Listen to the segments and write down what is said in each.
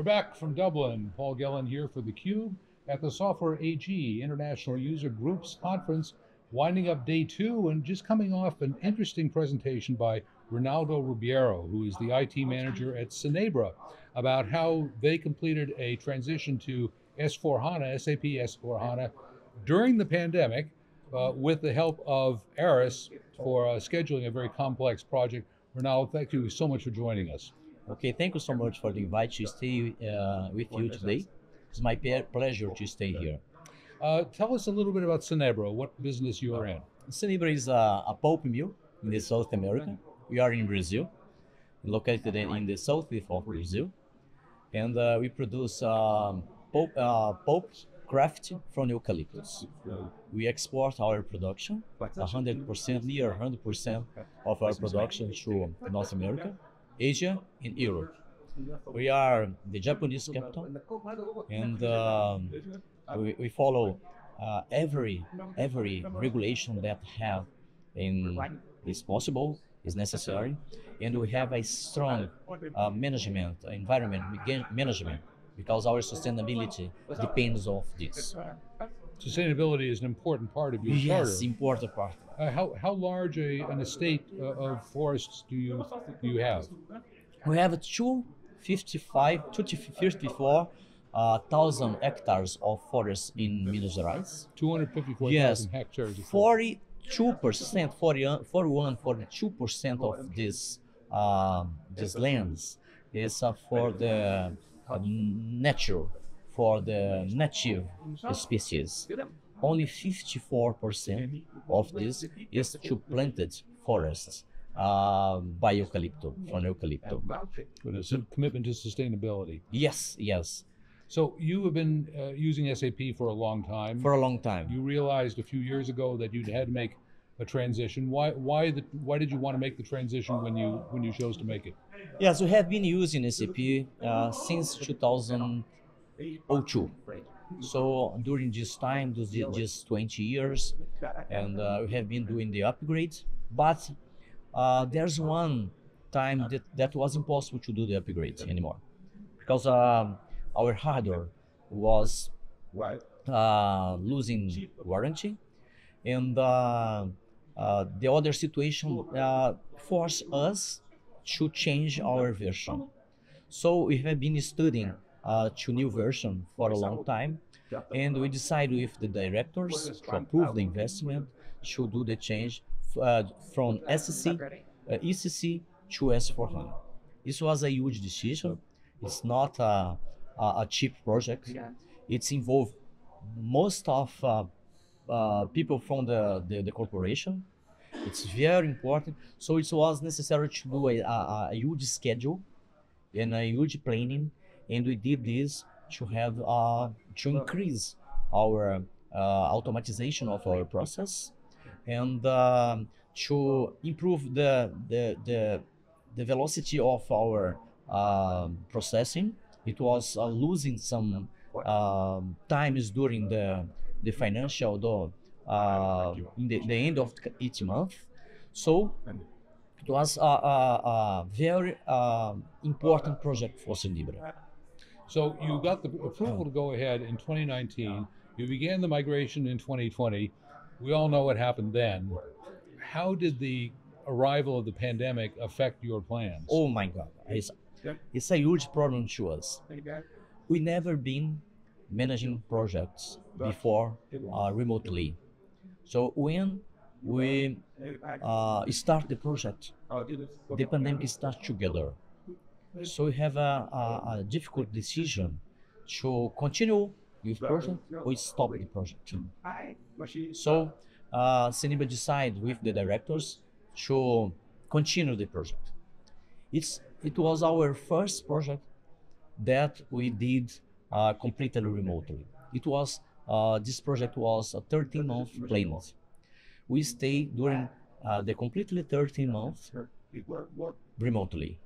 We're back from Dublin. Paul Gillin here for theCUBE at the Software AG International User Groups Conference, winding up day two and just coming off an interesting presentation by Ronaldo Ribeiro, who is the IT manager at Cenibra, about how they completed a transition to S4HANA, SAP S4HANA, during the pandemic, uh, with the help of Aris for uh, scheduling a very complex project. Ronaldo, thank you so much for joining us. Okay, thank you so much for the invite to stay uh, with you today. It's my pleasure to stay here. Uh, tell us a little bit about Cenibra, what business you are in. Cenibra is a, a, pulp mill in the South America. We are in Brazil, located in the southeast of Brazil. And uh, we produce um, pulp, uh, pulp kraft from eucalyptus. We export our production, 100%, near 100% of our production to North America Asia and Europe. We are the Japanese capital, and um, we, we, follow uh, every every regulation that have in is possible is necessary, and we have a strong uh, management environment management because our sustainability depends of this. Sustainability is an important part of your yes, charter. Yes, important part. Uh, how, how large a, an estate uh, of forests do you, do you have? We have 255, 254 uh, thousand hectares of forest in Minas Gerais. 254,000 yes, hectares. 42 percent, 41, 42 percent of this uh, these lands is uh, for the uh, nature, for the native species only 54% of this is to planted forests uh, by eucalyptus, from eucalypto. It's a commitment to sustainability. Yes, yes. So you have been uh, using SAP for a long time. For a long time. You realized a few years ago that you'd had to make a transition. Why, why, the, why did you want to make the transition when you, when you chose to make it? Yes, we have been using SAP uh, since 2002. So during this time, those just 20 years, and uh, we have been doing the upgrade. But uh, there's one time that that was impossible to do the upgrade anymore, because um, our hardware was uh, losing warranty, and uh, uh, the other situation uh, forced us to change our version. So we have been studying uh, to new version for a long time. And we decided with the directors to approve the investment to do the change uh, from SCC, uh, ECC to S4HANA. This was a huge decision. It's not a, a, a cheap project. It's involved most of uh, uh, people from the, the, the, corporation. It's very important. So it was necessary to do a, a, a huge schedule and a huge planning and we did this to have uh, to increase our uh, automatization of our process and uh, to improve the, the, the, the velocity of our uh, processing. It was uh, losing some um, times during the, the financial, though, uh, in the, the end of each month. So it was a, a, a very important project for Cenibra. So you got the approval to go ahead in 2019. You began the migration in 2020. We all know what happened then. How did the arrival of the pandemic affect your plans? Oh my God, it's, it's a huge problem to us. We never been managing projects before uh, remotely. So when we uh, start the project, the pandemic starts together. So we have a, a, a difficult decision to continue with project or stop the project. So uh, decided with the directors to continue the project. It's, it was our first project that we did uh, completely remotely. It was uh, this project was a 13 month planned. We stayed during uh, the completely 13 months remotely.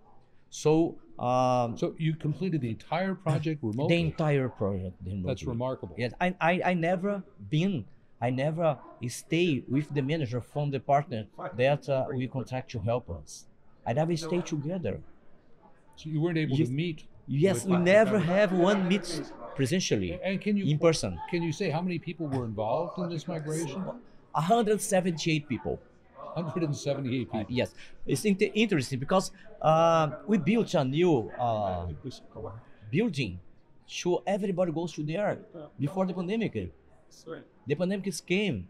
So, um, so you completed the entire project remotely. The entire project remotely. That's remarkable. Yes, I, I, I never been, I never stay with the manager from the partner that uh, we contract to help us. I never stay together. So you weren't able you, to meet Yes, we never have one meet presentially And can you in person. can you say how many people were involved in this migration? 178 people. 178 Uh, people. yes, it's inter- interesting because uh, we built a new uh, building, so everybody goes to there before the pandemic. The pandemic came.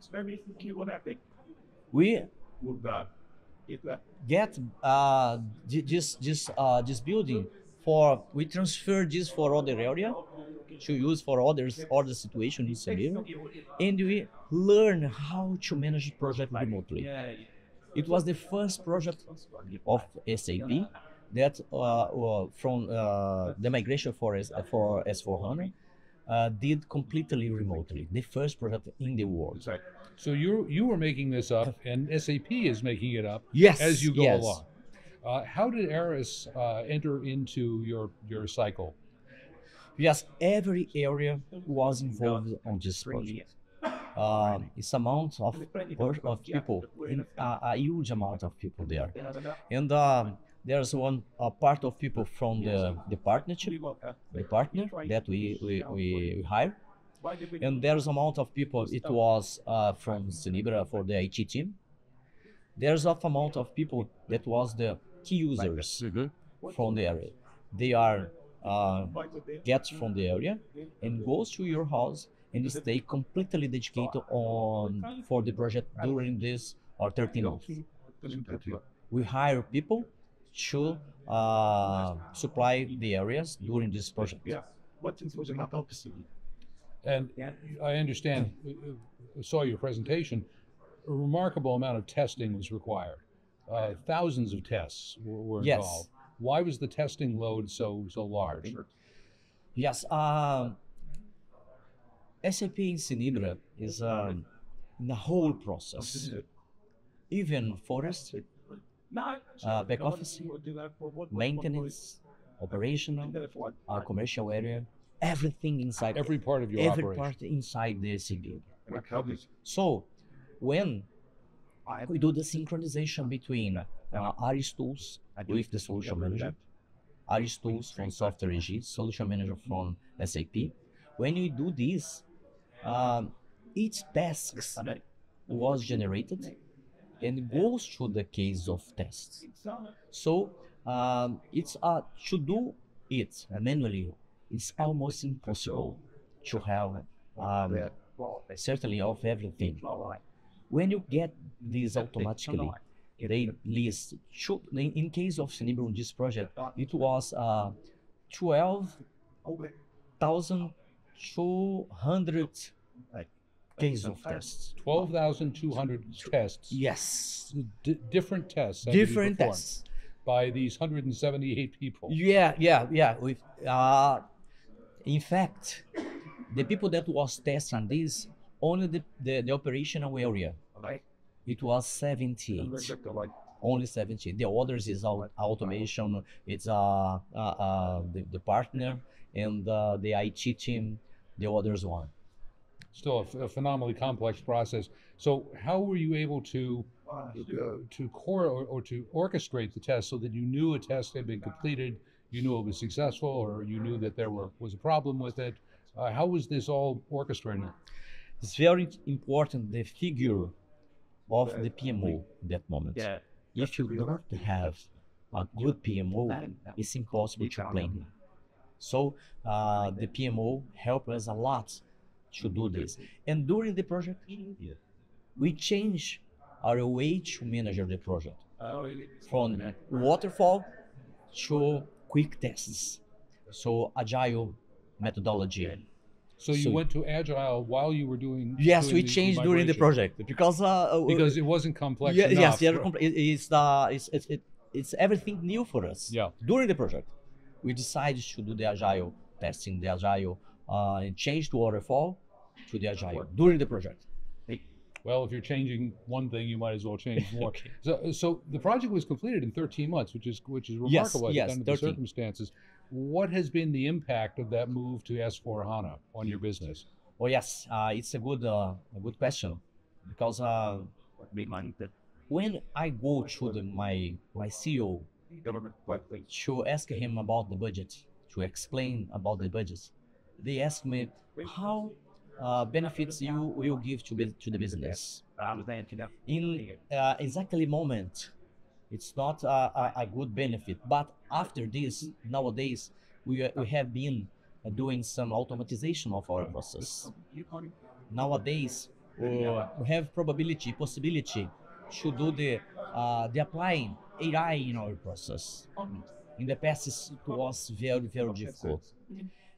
We get uh, this this uh, this building for we transfer this for other area to use for others other situation in Samir, and we learn how to manage project remotely. It was the first project of SAP that uh, from uh, the migration for S- for S4 HANA uh, did completely remotely. The first project in the world. So you you were making this up, and SAP is making it up Yes, as you go yes. along. Uh, how did Aris uh, enter into your your cycle? Yes, every area was involved on this project. Uh, it's amount of per- of people, in, uh, a huge amount of people there, and um, there's one uh, part of people from the the partnership, the partner that we we, we, we hire, and there's amount of people. It was uh, from Cenibra for the IT team. There's of amount of people that was the key users from the area. They are uh, get from the area and goes to your house and stay completely dedicated on for the project during this or 13 months. We hire people to uh, supply the areas during this project. Yeah. What's important about C and I understand, uh, uh, saw your presentation. A remarkable amount of testing was required. Uh, thousands of tests were, were Yes. involved. Why was the testing load so so large? Yes, um, SAP in Cenibra is um, in the whole process, even forest, uh, back office, maintenance, operational, uh, commercial area, everything inside Every part of your every operation. part inside the SAP. So when we do the synchronization between uh, Aris tools with the solution manager, Aris tools from Software AG, solution manager from SAP. When we do this, um, each tasks was generated and goes to the case of tests. So um, it's uh, to do it manually. It's almost impossible to have um, certainly of everything. When you get this automatically, they list. two- In case of in this project, it was uh, twelve thousand two hundred cases of tests. 12,200 tests. Yes, D- different tests. had to be different tests. By these 178 people. Yeah, yeah, yeah. With uh, in fact, the people that was testing on this only the, the, the operational area. right. It was 78. Only 78. The others is au- automation. It's uh, uh, uh the, the partner and uh, the IT team. The others one. Still a, a phenomenally complex process. So how were you able to uh, to core or, or to orchestrate the test so that you knew a test had been completed, you knew it was successful, or you knew that there were was a problem with it? Uh, how was this all orchestrated? It's very important the figure of the PMO in that moment. If you don't have a good PMO, it's impossible to plan. So uh, the PMO helped us a lot to do this. And during the project, we changed our way to manage the project from waterfall to quick tests. So agile methodology. So you So- went to agile while you were doing. Yes, doing we the changed during the project because uh, uh, because it wasn't complex yeah, enough. yes, yeah, compl- it, it's, uh, it's, it's, it, it's everything new for us. Yeah. During the project, we decided to do the agile testing, the agile, uh, and change to waterfall to the agile during the project. Well, if you're changing one thing, you might as well change more. So, so the project was completed in 13 months, which is which is remarkable think, yes, under the circumstances. What has been the impact of that move to S4 HANA on your business? Oh yes, uh, it's a good uh, a good question because uh, when I go to the, my my CEO to ask him about the budget to explain about the budgets, they ask me how uh, benefits you will give to, to the business. In uh, exactly moment, it's not a, a, good benefit. But after this, nowadays, we, are- we have been uh, doing some automatization of our process. Nowadays, uh, we have probability, possibility to do the uh, the applying AI in our process. In the past, it was very very difficult.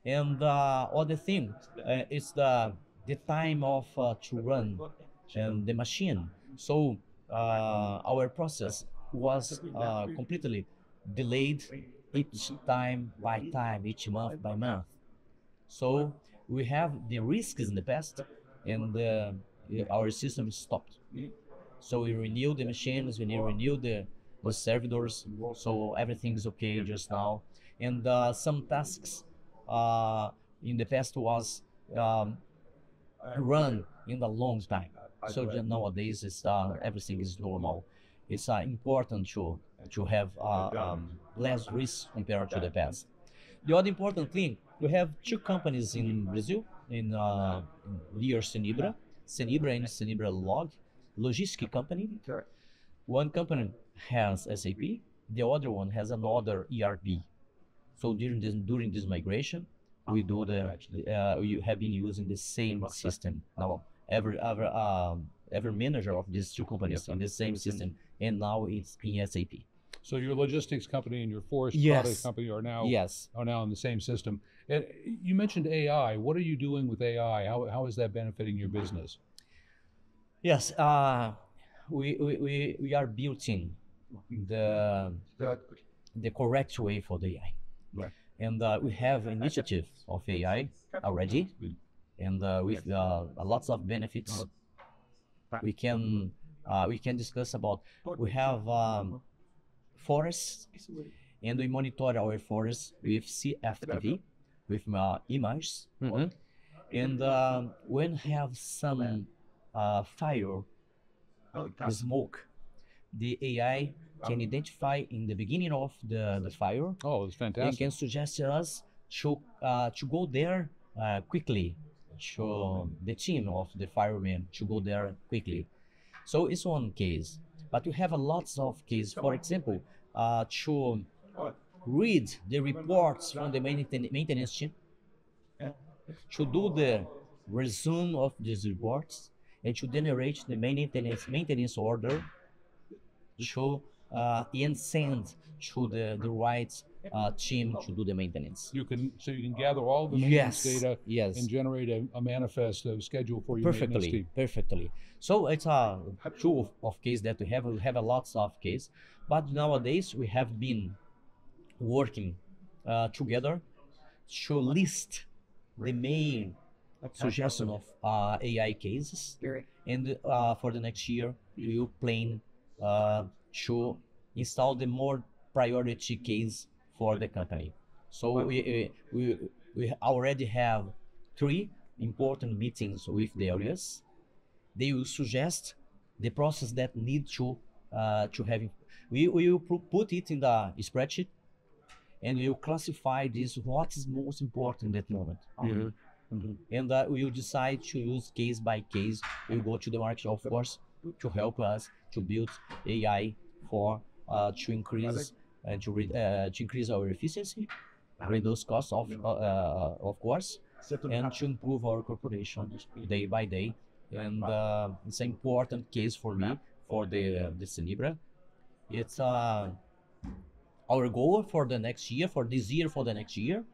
And uh, other thing uh, is the the time of uh, to run and the machine. So uh, our process was uh, completely delayed each time by time, each month by month. So we have the risks in the past, and uh, our system stopped. So we renew the machines, we renew the, the servidors, so everything is okay just now. And uh, some tasks uh, in the past was um, run in a long time. So nowadays, it's, uh, everything is normal. It's uh, important to to have uh, um, less risk compared to the past. The other important thing, we have two companies in Brazil, in uh, near Cenibra, Cenibra and Cenibra Log, logistic company. One company has SAP, the other one has another ERP. So during this during this migration, we do the uh, we have been using the same system now. Every every um, every manager of these two companies in the same system, and now it's in SAP. So your logistics company and your forest Yes. product company are now Yes. are now in the same system. And you mentioned AI. What are you doing with AI? How, how is that benefiting your business? Yes, uh, we, we, we, we are building the, the correct way for the AI. Right. And uh, we have initiative of AI already, and uh, with uh, lots of benefits. We can uh, we can discuss about. We have um, forests, and we monitor our forests with CFTV, with uh, images, and um when have some uh, fire smoke, the AI can identify in the beginning of the, the fire. Oh, it's and fantastic. can suggest us to uh, to go there uh, quickly. To the team of the firemen to go there quickly. So it's one case but we have a lots of cases. For example uh, to read the reports from the mainten- maintenance team to do the resume of these reports and to generate the maintenance maintenance order to uh, and send to the, the right uh, team to do the maintenance. You can so you can gather all the maintenance Yes, data yes, and generate a, a manifest a schedule for your maintenance perfectly, team. perfectly. So it's a two of, of case that we have. We have a lots of case, but nowadays we have been working uh, together to list the main suggestion of uh, AI cases, and uh, for the next year we will plan uh, to install the more priority case for the company. So we, we, we already have three important meetings with the areas. They will suggest the process that need to uh, to have. We, we will put it in the spreadsheet, and we will classify this what is most important at the moment. And uh, we will decide to use case by case. We'll go to the market, of course, to help us to build AI for uh, to increase and to, re- uh, to increase our efficiency, reduce costs of uh, uh, of course, and to improve our corporation day by day. And uh, it's an important case for me for the the Cenibra. It's uh, our goal for the next year, for this year, for the next year.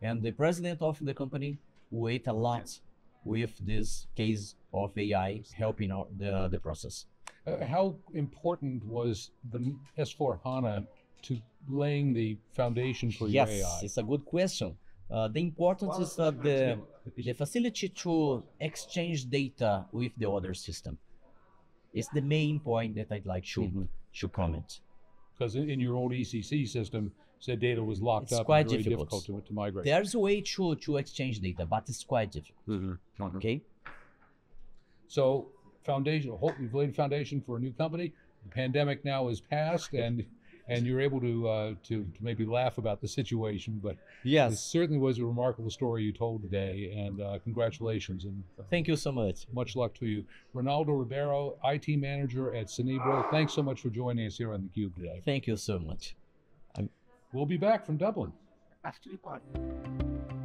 And the president of the company wait a lot with this case of AI helping out the, the process. Uh, how important was the S4 HANA to laying the foundation for your yes, it's a good question. Uh, the importance is uh, the, the facility to exchange data with the other system. It's the main point that I'd like to, to comment. Because in, in your old ECC system, said data was locked It's up, quite and very difficult. difficult to, to migrate. There's a way to, to exchange data, but it's quite difficult. Okay? So, foundation, hope you've laid a foundation for a new company. The pandemic now is past, and and you're able to uh, to to maybe laugh about the situation. But it Yes. certainly was a remarkable story you told today, and uh, congratulations and uh, Thank you so much. much luck to you, Ronaldo Ribeiro, IT manager at Cenibra. Thanks so much for joining us here on the Cube today. Thank you so much. We'll be back from Dublin. After the party.